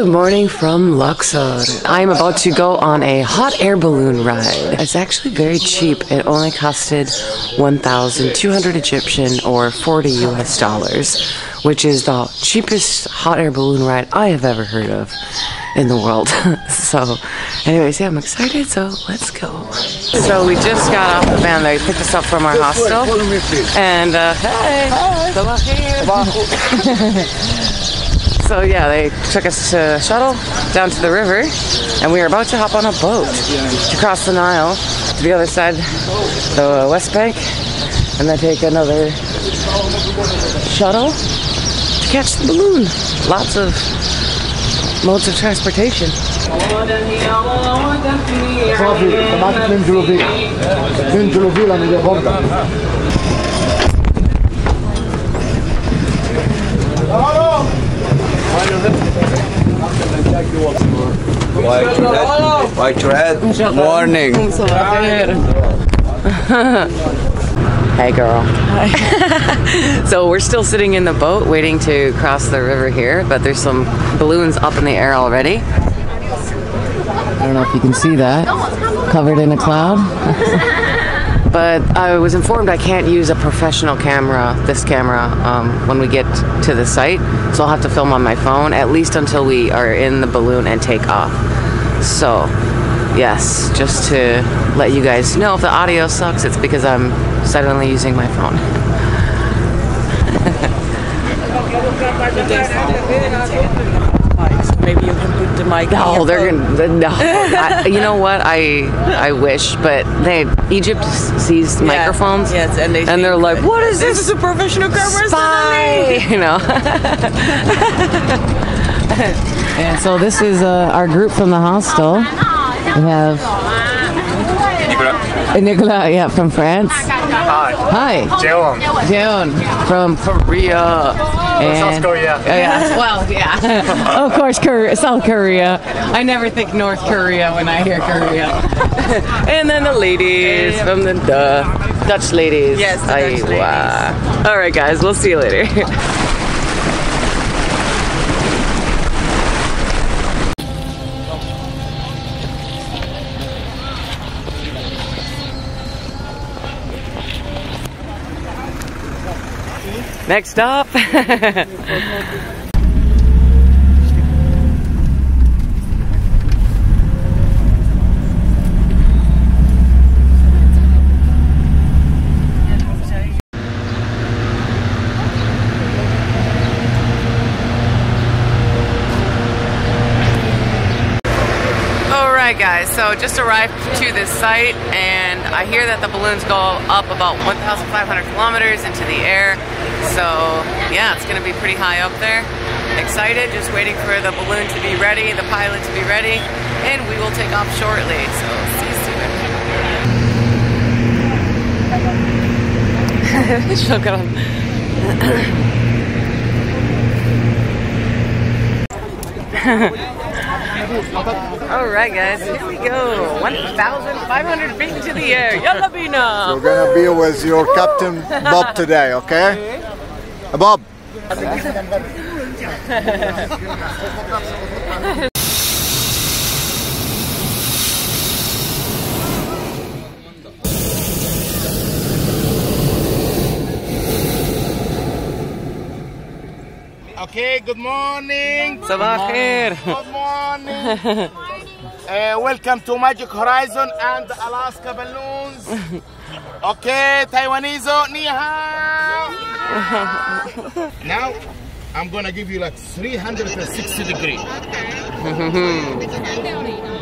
Good morning from Luxor. I'm about to go on a hot air balloon ride. It's actually very cheap. It only costed 1,200 Egyptian or 40 US dollars, which is the cheapest hot air balloon ride I have ever heard of in the world. so, anyways, yeah, I'm excited. So let's go. So we just got off the van. They picked us up from our hostel. And uh, hey, so yeah, they took us to shuttle down to the river, and we are about to hop on a boat to cross the Nile to the other side, the West Bank, and then take another shuttle to catch the balloon. Lots of modes of transportation. صافي معك اثنين جلوفين اثنين جلوفين لانه بفضل White, white red, warning. Hey girl. so we're still sitting in the boat waiting to cross the river here, but there's some balloons up in the air already. I don't know if you can see that. Covered in a cloud. but I was informed I can't use a professional camera, this camera, um, when we get to the site. So I'll have to film on my phone, at least until we are in the balloon and take off. So, yes, just to let you guys know if the audio sucks, it's because I'm suddenly using my phone. Maybe you can put the mic. No, they're gonna. No, I, you know what? I I wish, but they Egypt sees microphones, Yes, and they and they're like, "What is This this?" is a professional camera. spy, you know. and so this is uh, our group from the hostel. We have uh, Nicola, yeah, from France. Hi, Hi, Jeon. Joan from Korea. Oh, and, South Korea. Oh, yeah. Well, yeah. of course, Korea, South Korea. I never think North Korea when I hear Korea. and then the ladies from the duh, Dutch ladies. Yes, the Dutch ladies. All right, guys. We'll see you later. Next stop. All right, guys. So just arrived to this site, and I hear that the balloons go up about 1,500 kilometers into the air. So yeah, it's gonna be pretty high up there. Excited, just waiting for the balloon to be ready, the pilot to be ready, and we will take off shortly. So see you soon. Shukran. All right, guys, here we go. 1,500 feet into the air. Yalla bina. We're gonna be with your captain Bob today, okay? Bob. Okay, good morning. Sabah khair. Good morning. Uh, welcome to Magic Horizon and Alaska Balloons. Okay, Taiwanese, ni. Now, I'm gonna give you like 360 degree.